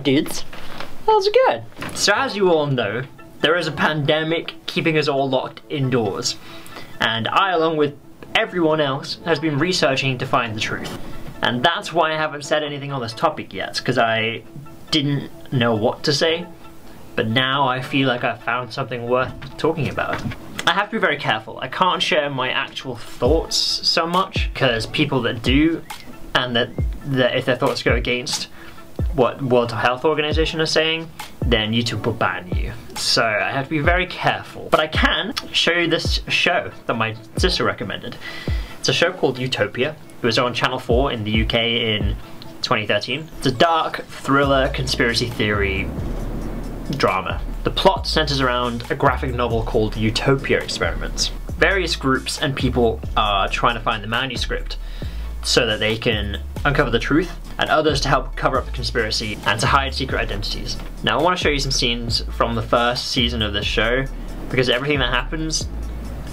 up, dudes? How's it good? So as you all know, there is a pandemic keeping us all locked indoors. And I, along with everyone else, has been researching to find the truth. And that's why I haven't said anything on this topic yet, because I didn't know what to say. But now I feel like I've found something worth talking about. I have to be very careful. I can't share my actual thoughts so much, because people that do, and that, that if their thoughts go against what World Health Organization is saying, then YouTube will ban you. So I have to be very careful. But I can show you this show that my sister recommended. It's a show called Utopia. It was on Channel 4 in the UK in 2013. It's a dark thriller conspiracy theory drama. The plot centers around a graphic novel called Utopia Experiments. Various groups and people are trying to find the manuscript so that they can uncover the truth and others to help cover up the conspiracy and to hide secret identities. Now I want to show you some scenes from the first season of this show because everything that happens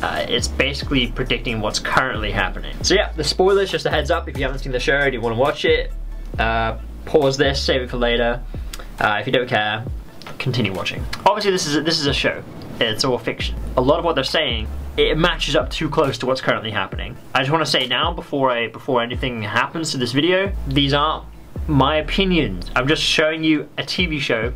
uh, it's basically predicting what's currently happening. So yeah, the spoilers, just a heads up, if you haven't seen the show and you want to watch it, uh, pause this, save it for later. Uh, if you don't care, continue watching. Obviously this is a, this is a show, it's all fiction. A lot of what they're saying it matches up too close to what's currently happening. I just want to say now, before I before anything happens to this video, these aren't my opinions. I'm just showing you a TV show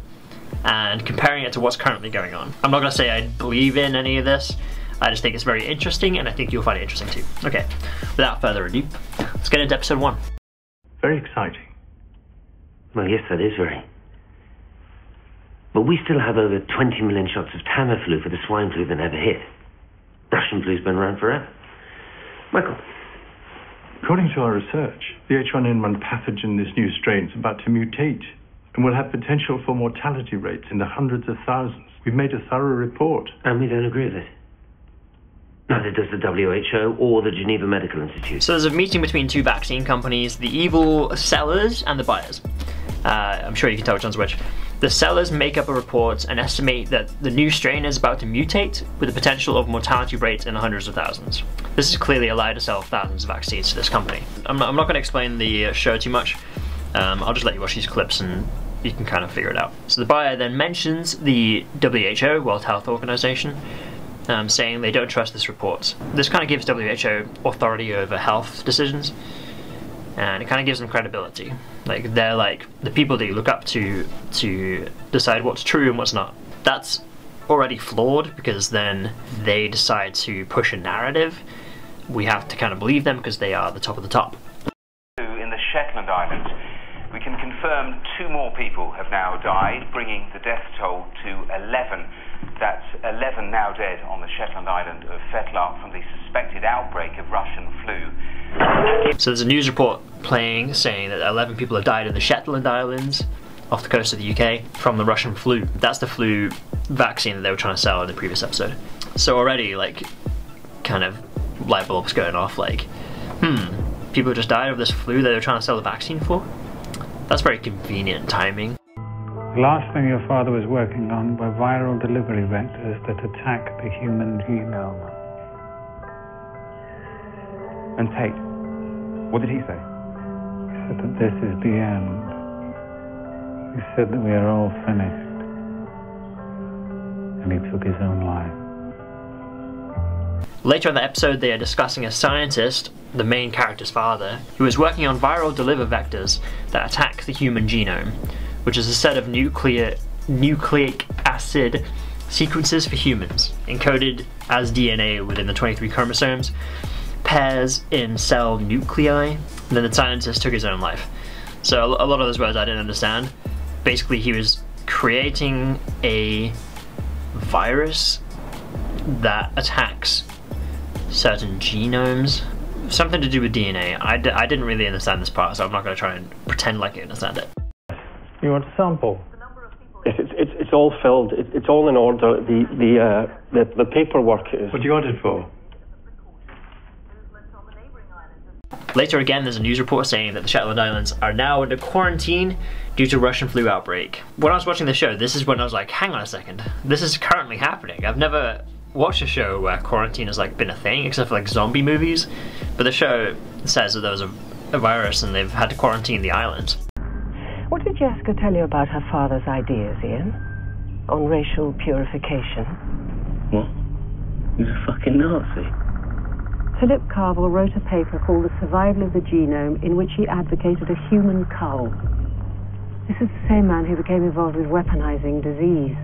and comparing it to what's currently going on. I'm not gonna say I believe in any of this. I just think it's very interesting and I think you'll find it interesting too. Okay, without further ado, let's get into episode one. Very exciting. Well, yes, that is very. But we still have over 20 million shots of Tamiflu for the swine flu that never hit. Russian flu's been around forever. Michael. According to our research, the H1N1 pathogen, this new strain, is about to mutate and will have potential for mortality rates in the hundreds of thousands. We've made a thorough report. And we don't agree with it. Neither does the WHO or the Geneva Medical Institute. So there's a meeting between two vaccine companies, the evil sellers and the buyers. Uh, I'm sure you can tell which one's which. The sellers make up a report and estimate that the new strain is about to mutate with the potential of mortality rates in the hundreds of thousands. This is clearly a lie to sell thousands of vaccines to this company. I'm not, not going to explain the uh, show too much. Um, I'll just let you watch these clips and you can kind of figure it out. So the buyer then mentions the WHO, World Health Organization, um, saying they don't trust this report. This kind of gives WHO authority over health decisions and it kind of gives them credibility. Like they're like the people that you look up to to decide what's true and what's not. That's already flawed because then they decide to push a narrative. We have to kind of believe them because they are the top of the top. In the Shetland Islands, we can confirm two more people have now died, bringing the death toll to 11. That's 11 now dead on the Shetland island of Fetlar from the suspected outbreak of Russian flu. So there's a news report playing saying that 11 people have died in the Shetland Islands off the coast of the UK from the Russian flu. That's the flu vaccine that they were trying to sell in the previous episode. So already, like, kind of light bulbs going off, like, hmm, people just died of this flu that they're trying to sell the vaccine for? That's very convenient timing. The last thing your father was working on were viral delivery vectors that attack the human genome. And Tate, what did he say? Said that this is the end. He said that we are all finished. And he took his own life. Later in the episode, they are discussing a scientist, the main character's father, who is working on viral deliver vectors that attack the human genome, which is a set of nuclear, nucleic acid sequences for humans, encoded as DNA within the 23 chromosomes, pairs in cell nuclei, and then the scientist took his own life. So a lot of those words I didn't understand. Basically, he was creating a virus that attacks certain genomes. Something to do with DNA. I d I didn't really understand this part, so I'm not going to try and pretend like I understand it. You want a sample? Yes, it's, it's, it's all filled. It, it's all in order. The, the, uh, the, the paperwork is. What do you want it for? Later again, there's a news report saying that the Shetland Islands are now under quarantine due to Russian flu outbreak. When I was watching the show, this is when I was like, hang on a second, this is currently happening. I've never watched a show where quarantine has like been a thing, except for like zombie movies. But the show says that there was a, a virus and they've had to quarantine the island. What did Jessica tell you about her father's ideas, Ian? On racial purification? What? He's a fucking Nazi. Philip Carvel wrote a paper called The Survival of the Genome in which he advocated a human cull. This is the same man who became involved with weaponizing disease.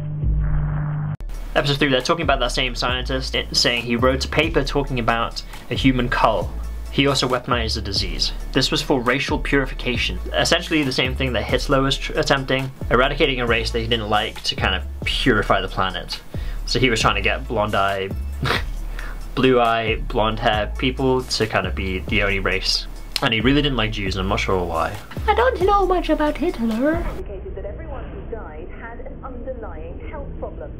Episode 3, they're talking about that same scientist, eh, saying he wrote a paper talking about a human cull. He also weaponized the disease. This was for racial purification. Essentially the same thing that Hitler was attempting, eradicating a race that he didn't like to kind of purify the planet. So he was trying to get blonde eye, blue eye, blonde hair people to kind of be the only race. And he really didn't like Jews, and I'm not sure why. I don't know much about Hitler. indicated that everyone who died had an underlying health problem.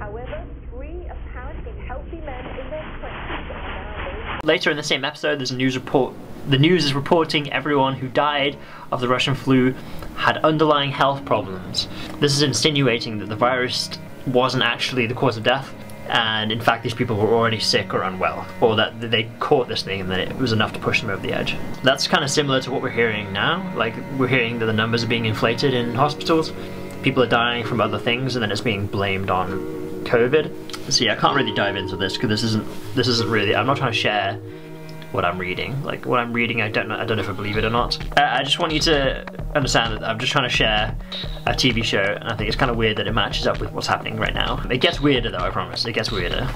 However, three apparently healthy men in their 20s are now Later in the same episode, there's a news report. The news is reporting everyone who died of the Russian flu had underlying health problems. This is insinuating that the virus wasn't actually the cause of death, and in fact, these people were already sick or unwell, or that they caught this thing and that it was enough to push them over the edge. That's kind of similar to what we're hearing now. Like, we're hearing that the numbers are being inflated in hospitals, people are dying from other things, and then it's being blamed on COVID. So yeah, I can't really dive into this because this isn't this isn't really. I'm not trying to share what I'm reading. Like what I'm reading, I don't know. I don't know if I believe it or not. Uh, I just want you to understand that I'm just trying to share a TV show, and I think it's kind of weird that it matches up with what's happening right now. It gets weirder though. I promise. It gets weirder.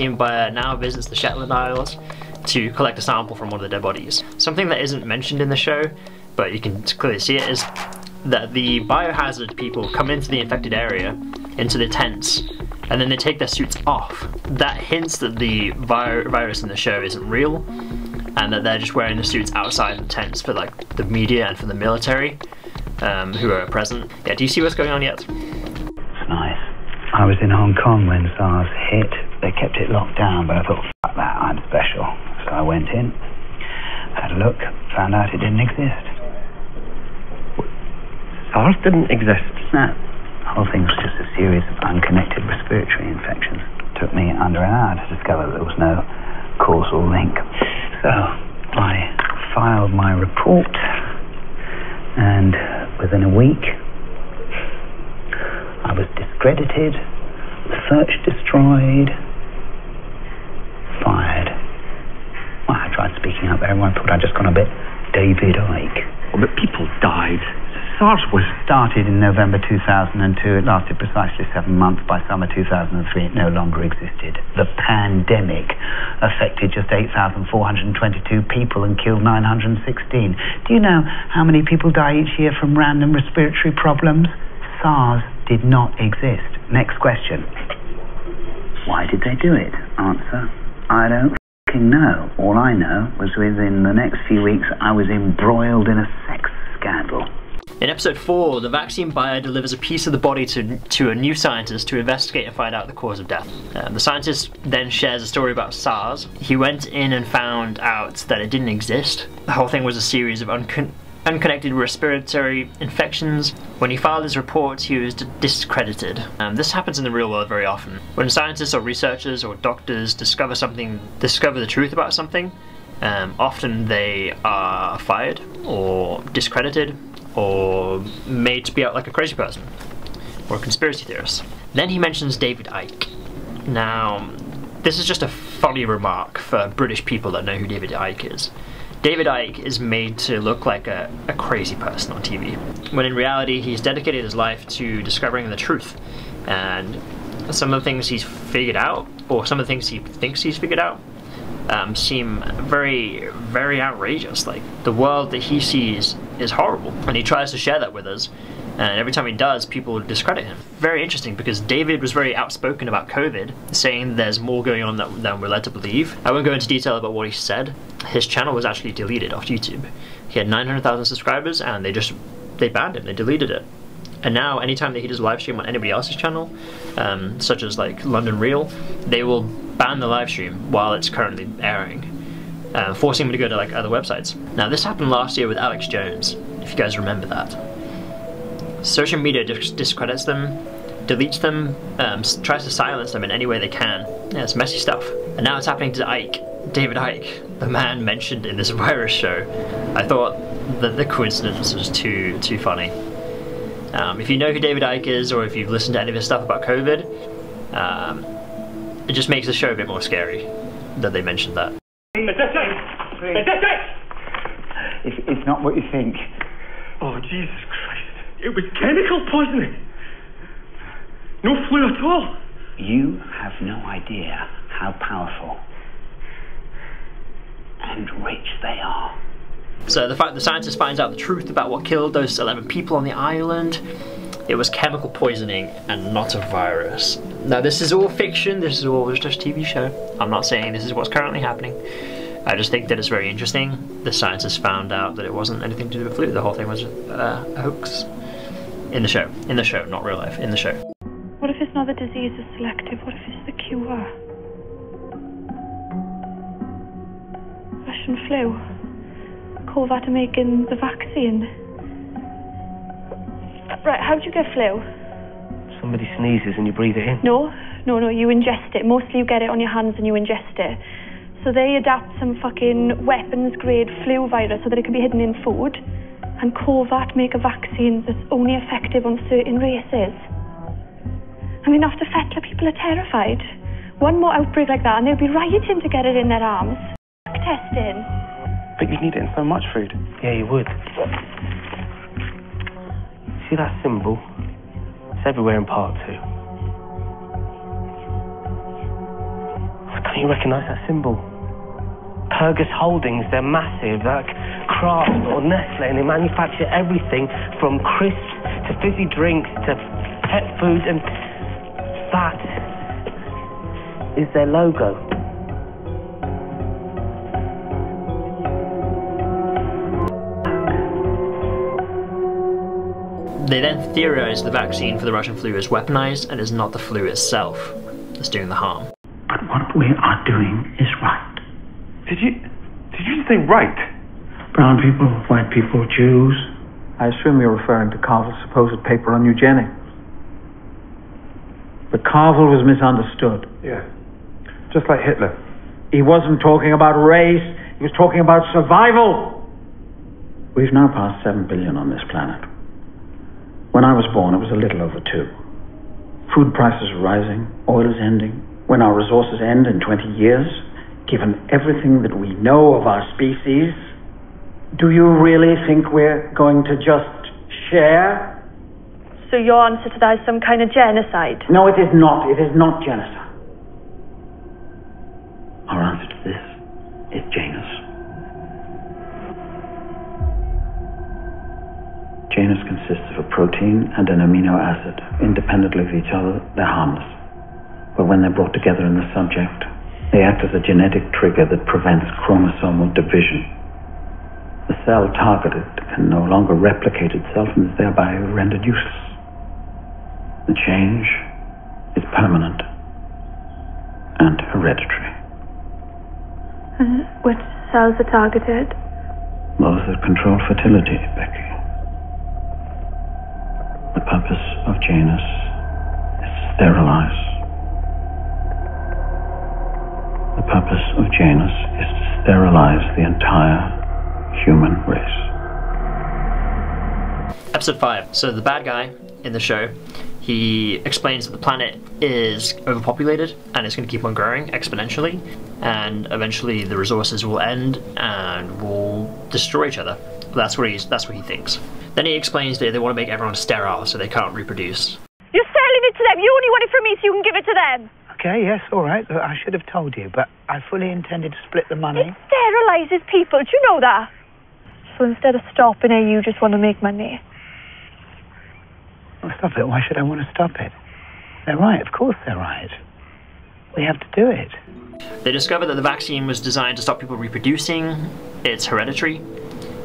Vaccine buyer now visits the Shetland Isles to collect a sample from one of the dead bodies. Something that isn't mentioned in the show, but you can clearly see it, is that the biohazard people come into the infected area, into the tents, and then they take their suits off. That hints that the vi- virus in the show isn't real, and that they're just wearing the suits outside the tents for like the media and for the military um, who are present. Yeah, do you see what's going on yet? It's nice. I was in Hong Kong when SARS hit. They kept it locked down, but I thought, fuck that, I'm special. So I went in, had a look, found out it didn't exist. SARS didn't exist. No. The whole thing was just a series of unconnected respiratory infections. It took me under an hour to discover there was no causal link. So I filed my report, and within a week, I was discredited, search destroyed, fired. Well, I tried speaking up. Everyone thought I'd just gone a bit David Icke. Well, but people died. SARS was Started in November 2002. It lasted precisely seven months. By summer 2003, it no longer existed. The pandemic affected just 8,422 people and killed 916. Do you know how many people die each year from random respiratory problems? SARS did not exist. Next question. Why did they do it? Answer. I don't fing know. All I know was within the next few weeks I was embroiled in a sex scandal. In episode 4, the vaccine buyer delivers a piece of the body to, to a new scientist to investigate and find out the cause of death. Uh, the scientist then shares a story about SARS. He went in and found out that it didn't exist. The whole thing was a series of uncon- unconnected respiratory infections. When he filed his report, he was discredited. Um, this happens in the real world very often. When scientists or researchers or doctors discover something, discover the truth about something, um, often they are fired or discredited or made to be out like a crazy person or a conspiracy theorist. Then he mentions David Icke. Now, this is just a funny remark for British people that know who David Icke is. David Icke is made to look like a, a crazy person on TV, when in reality he's dedicated his life to discovering the truth. And some of the things he's figured out, or some of the things he thinks he's figured out, um, seem very, very outrageous. Like the world that he sees is horrible, and he tries to share that with us. And every time he does, people discredit him. Very interesting because David was very outspoken about COVID, saying there's more going on than, we're led to believe. I won't go into detail about what he said. His channel was actually deleted off YouTube. He had 900,000 subscribers and they just they banned him. They deleted it. And now, anytime that he does a live stream on anybody else's channel, um, such as like London Real, they will ban the live stream while it's currently airing, uh, forcing him to go to like other websites. Now, this happened last year with Alex Jones, if you guys remember that. Social media dis- discredits them, deletes them, um, tries to silence them in any way they can. Yeah, it's messy stuff. And now it's happening to Icke, David Icke, the man mentioned in this virus show. I thought that the coincidence was too too funny. Um, if you know who David Icke is, or if you've listened to any of his stuff about COVID, um, it just makes the show a bit more scary that they mentioned that. It's, it's not what you think. Oh, Jesus Christ. It was chemical poisoning. No flu at all. You have no idea how powerful and rich they are. So the fact the scientist finds out the truth about what killed those 11 people on the island, it was chemical poisoning and not a virus. Now this is all fiction, this is all just TV show. I'm not saying this is what's currently happening. I just think that it's very interesting. The scientists found out that it wasn't anything to do with flu. The whole thing was uh, a hoax. In the show. In the show, not real life. In the show. What if it's not the disease is selective? What if it's the cure? Russian flu. Corvadt are making the vaccine. Right, how do you get flu? Somebody sneezes and you breathe it in. No, no, no, you ingest it. Mostly you get it on your hands and you ingest it. So they adapt some fucking weapons grade flu virus so that it can be hidden in food. And Corvadt make a vaccine that's only effective on certain races. I mean, after Fetlar, people are terrified. One more outbreak like that and they'll be rioting to get it in their arms. Testing. But you'd need it in so much food. Yeah, you would. See that symbol? It's everywhere in part two. Don't you recognise that symbol? Pergus Holdings, they're massive, like Kraft or Nestle, and they manufacture everything from crisps to fizzy drinks to pet food, and that is their logo. They then theorized the vaccine for the Russian flu is weaponized and is not the flu itself that's doing the harm. But what we are doing is right. Did you. Did you say right? Brown people, white people, Jews. I assume you're referring to Carvel's supposed paper on eugenics. But Carvel was misunderstood. Yeah. Just like Hitler. He wasn't talking about race, he was talking about survival. We've now passed 7 billion on this planet. When I was born, it was a little over 2. Food prices are rising, oil is ending. When our resources end in 20 years, given everything that we know of our species, do you really think we're going to just share? So your answer to that is some kind of genocide? No, it is not. It is not genocide. Our answer to this is Janus. Janus consists of a protein and an amino acid. Independently of each other, they're harmless. But when they're brought together in the subject, they act as a genetic trigger that prevents chromosomal division. The cell targeted can no longer replicate itself and is thereby rendered useless. The change is permanent and hereditary. And which cells are targeted? Those that control fertility, Becky. The purpose of Janus is to sterilize. The purpose of Janus is to sterilize the entire human race. Episode 5. So the bad guy in the show, he explains that the planet is overpopulated and it's going to keep on growing exponentially, and eventually the resources will end and will destroy each other. That's what he's. That's what he thinks. Then he explains that they want to make everyone sterile so they can't reproduce. You're selling it to them. You only want it from me so you can give it to them. Okay, yes, all right. Uh, I should have told you, but I fully intended to split the money. It sterilizes people. Do you know that? So instead of stopping it, you just want to make money. Well, stop it. Why should I want to stop it? They're right. Of course they're right. We have to do it. They discovered that the vaccine was designed to stop people reproducing, it's hereditary,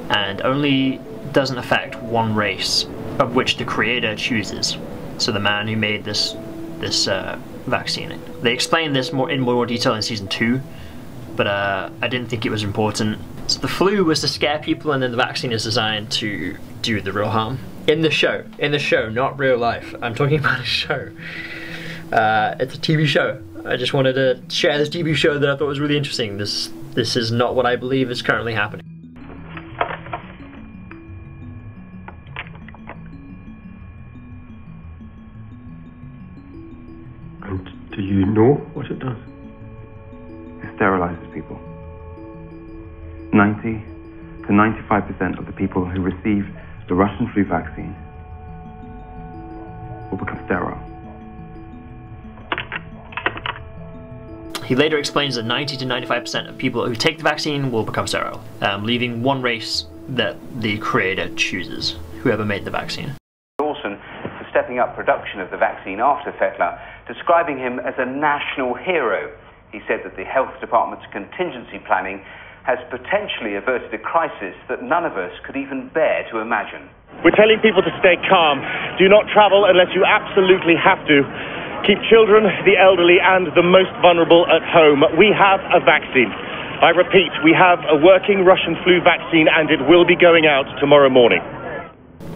and only doesn't affect one race, of which the creator chooses. So the man who made this this uh, vaccine. They explain this more in more detail in season two, but uh, I didn't think it was important. So the flu was to scare people, and then the vaccine is designed to do the real harm. In the show, in the show, not real life. I'm talking about a show. Uh, it's a TV show. I just wanted to share this TV show that I thought was really interesting. This this is not what I believe is currently happening. Do know what it does? It sterilizes people. 90 to 95% of the people who receive the Russian flu vaccine will become sterile. He later explains that 90 to 95% of people who take the vaccine will become sterile, um, leaving one race that the creator chooses, whoever made the vaccine. Stepping up production of the vaccine after Fetlar, describing him as a national hero. He said that the health department's contingency planning has potentially averted a crisis that none of us could even bear to imagine. We're telling people to stay calm. Do not travel unless you absolutely have to. Keep children, the elderly, and the most vulnerable at home. We have a vaccine. I repeat, we have a working Russian flu vaccine, and it will be going out tomorrow morning.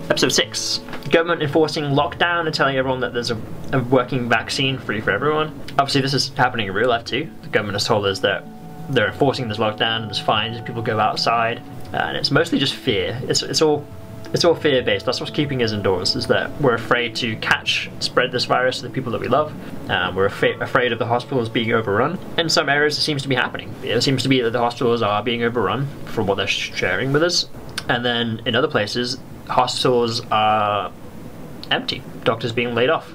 Episode 6 Government enforcing lockdown and telling everyone that there's a, a working vaccine free for everyone. Obviously, this is happening in real life too. The government has told us that they're enforcing this lockdown and there's fines if people go outside. And it's mostly just fear. It's, it's all it's all fear based. That's what's keeping us indoors. Is that we're afraid to catch, spread this virus to the people that we love. Um, we're afraid, afraid of the hospitals being overrun. In some areas, it seems to be happening. It seems to be that the hospitals are being overrun from what they're sharing with us. And then in other places, hospitals are empty. Doctors being laid off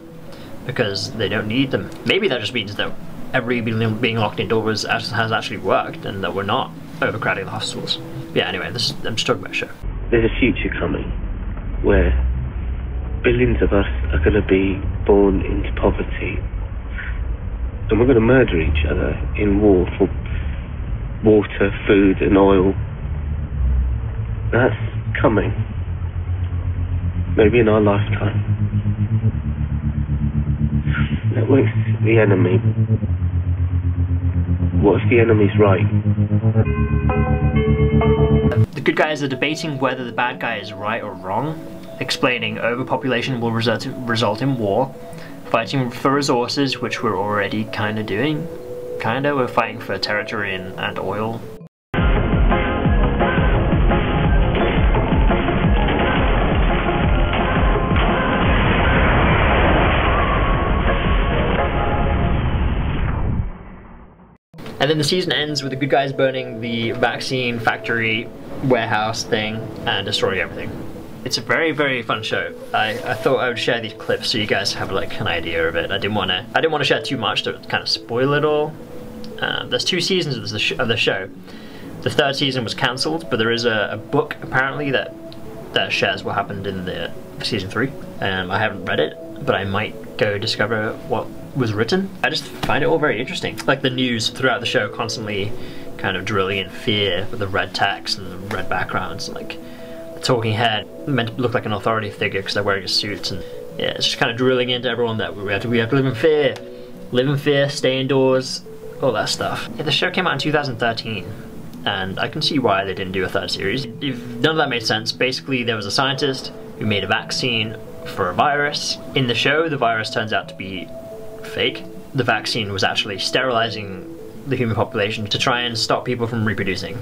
because they don't need them. Maybe that just means that every being locked indoors has actually worked and that we're not overcrowding the hospitals. Yeah. Anyway, this I'm just talking about show. There's a future coming where billions of us are going to be born into poverty and we're going to murder each other in war for water, food, and oil. That's coming. Maybe in our lifetime. That makes the enemy. What if the enemy's right? The good guys are debating whether the bad guy is right or wrong, explaining overpopulation will result, result in war, fighting for resources, which we're already kind of doing. Kinda, we're fighting for territory and, and oil. And then the season ends with the good guys burning the vaccine factory warehouse thing and destroying everything. It's a very, very fun show. I, I thought I would share these clips so you guys have like an idea of it. I didn't want to. I didn't want to share too much to kind of spoil it all. Uh, there's two seasons of the, of the show. The third season was cancelled, but there is a, a book apparently that that shares what happened in the season three. Um, I haven't read it, but I might go discover what was written. I just find it all very interesting. Like the news throughout the show constantly kind of drilling in fear with the red text and the red backgrounds. Like the talking head meant to look like an authority figure because they're wearing a suit and yeah, it's just kind of drilling into everyone that we have to we have to live in fear, live in fear, stay indoors, all that stuff. Yeah, the show came out in 2013 and I can see why they didn't do a third series. If none of that made sense, basically there was a scientist who made a vaccine for a virus. In the show, the virus turns out to be fake. The vaccine was actually sterilizing the human population to try and stop people from reproducing.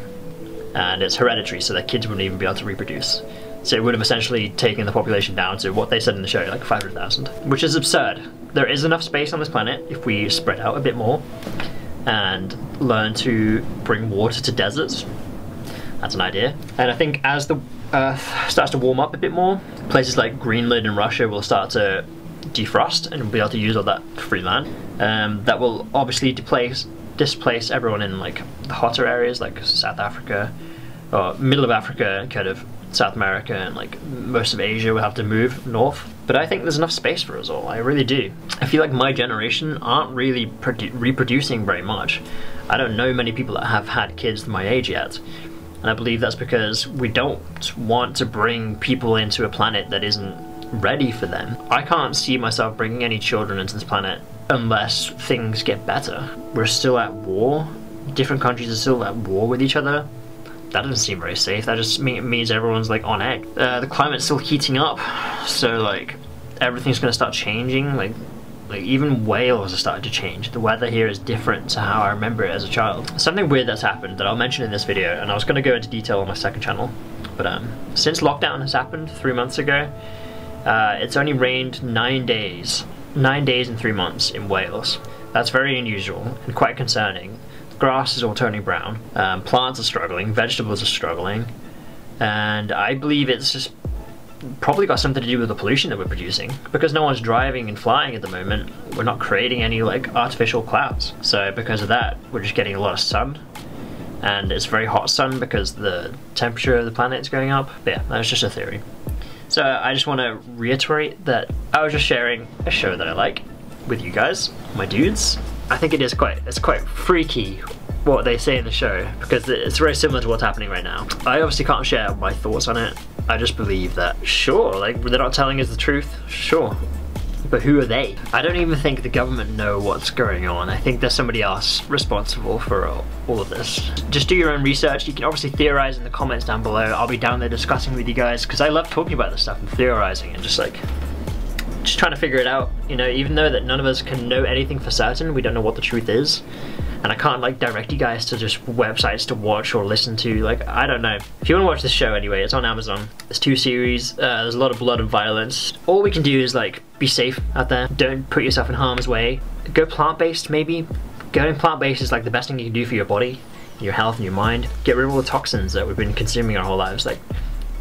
And it's hereditary, so their kids wouldn't even be able to reproduce. So it would have essentially taken the population down to what they said in the show, like 500,000. Which is absurd. There is enough space on this planet if we spread out a bit more and learn to bring water to deserts. That's an idea. And I think as the Earth starts to warm up a bit more, places like Greenland and Russia will start to defrost and be able to use all that free land. Um, that will obviously displace, displace everyone in like the hotter areas like South Africa or middle of Africa, kind of South America and like most of Asia will have to move north. But I think there's enough space for us all. I really do. I feel like my generation aren't really reproducing very much. I don't know many people that have had kids my age yet. And I believe that's because we don't want to bring people into a planet that isn't ready for them. I can't see myself bringing any children into this planet unless things get better. We're still at war. Different countries are still at war with each other. That doesn't seem very safe. That just means everyone's like on edge. Uh, the climate's still heating up, so like everything's gonna start changing. Like like even Wales is starting to change. The weather here is different to how I remember it as a child. Something weird that's happened that I'll mention in this video, and I was going to go into detail on my second channel, but um, since lockdown has happened three months ago, uh, it's only rained nine days, nine days in three months in Wales. That's very unusual and quite concerning. Grass is all turning brown, um, plants are struggling, vegetables are struggling, and I believe it's just probably got something to do with the pollution that we're producing. Because no one's driving and flying at the moment, we're not creating any like artificial clouds. So because of that, we're just getting a lot of sun. And it's very hot sun because the temperature of the planet is going up. But yeah, that's just a theory. So I just want to reiterate that I was just sharing a show that I like with you guys, my dudes. I think it is quite, it's quite freaky what they say in the show because it's very similar to what's happening right now. I obviously can't share my thoughts on it I just believe that, sure, like, they're not telling us the truth, sure. But who are they? I don't even think the government know what's going on. I think there's somebody else responsible for all, of this. Just do your own research. You can obviously theorize in the comments down below. I'll be down there discussing with you guys because I love talking about this stuff and theorizing and just like just trying to figure it out. You know, even though that none of us can know anything for certain, we don't know what the truth is and I can't like direct you guys to just websites to watch or listen to. Like, I don't know. If you want to watch this show anyway, it's on Amazon. There's two series. Uh, there's a lot of blood and violence. All we can do is like be safe out there. Don't put yourself in harm's way. Go plant-based maybe. Going plant-based is like the best thing you can do for your body, your health, and your mind. Get rid of all the toxins that we've been consuming our whole lives. Like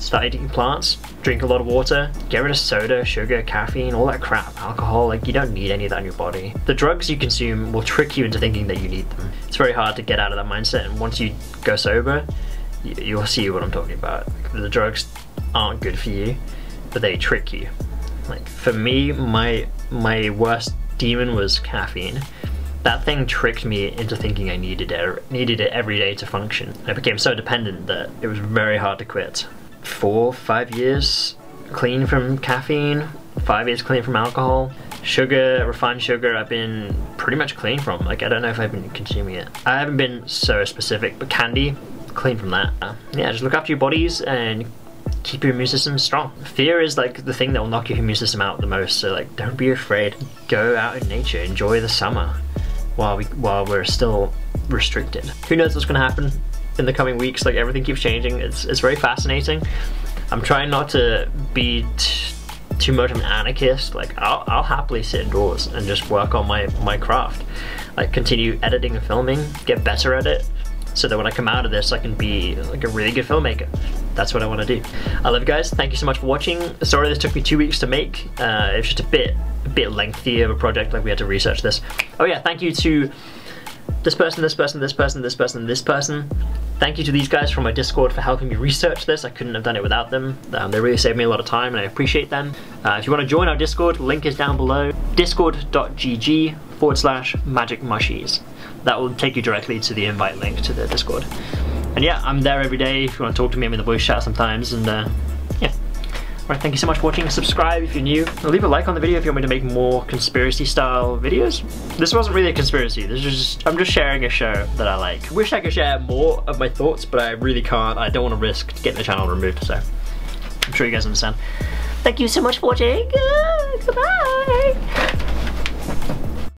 start eating plants, drink a lot of water, get rid of soda, sugar, caffeine, all that crap, alcohol, like you don't need any of that in your body. The drugs you consume will trick you into thinking that you need them. It's very hard to get out of that mindset and once you go sober, you'll see what I'm talking about. The drugs aren't good for you, but they trick you. Like for me, my my worst demon was caffeine. That thing tricked me into thinking I needed it, needed it every day to function. I became so dependent that it was very hard to quit four, five years clean from caffeine, five years clean from alcohol. Sugar, refined sugar, I've been pretty much clean from. Like, I don't know if I've been consuming it. I haven't been so specific, but candy, clean from that. Yeah, just look after your bodies and keep your immune system strong. Fear is like the thing that will knock your immune system out the most. So like, don't be afraid. Go out in nature, enjoy the summer while we while we're still restricted. Who knows what's gonna happen? In the coming weeks. Like everything keeps changing. It's it's very fascinating. I'm trying not to be too much of an anarchist. Like I'll I'll happily sit indoors and just work on my my craft. Like continue editing and filming, get better at it, so that when I come out of this, I can be like a really good filmmaker. That's what I want to do. I love you guys. Thank you so much for watching. Sorry this took me two weeks to make. Uh, it was just a bit a bit lengthy of a project. Like we had to research this. Oh yeah, thank you to this person, this person, this person, this person, this person. Thank you to these guys from my Discord for helping me research this. I couldn't have done it without them. Um, they really saved me a lot of time and I appreciate them. Uh, if you want to join our Discord, link is down below. discord.gg forward slash magic mushies. That will take you directly to the invite link to the Discord. And yeah, I'm there every day if you want to talk to me. I'm in the voice chat sometimes and uh, Alright, thank you so much for watching. Subscribe if you're new. Leave a like on the video if you want me to make more conspiracy style videos. This wasn't really a conspiracy. This is just, I'm just sharing a show that I like. Wish I could share more of my thoughts, but I really can't. I don't want to risk getting the channel removed, so I'm sure you guys understand. Thank you so much for watching. Uh, goodbye.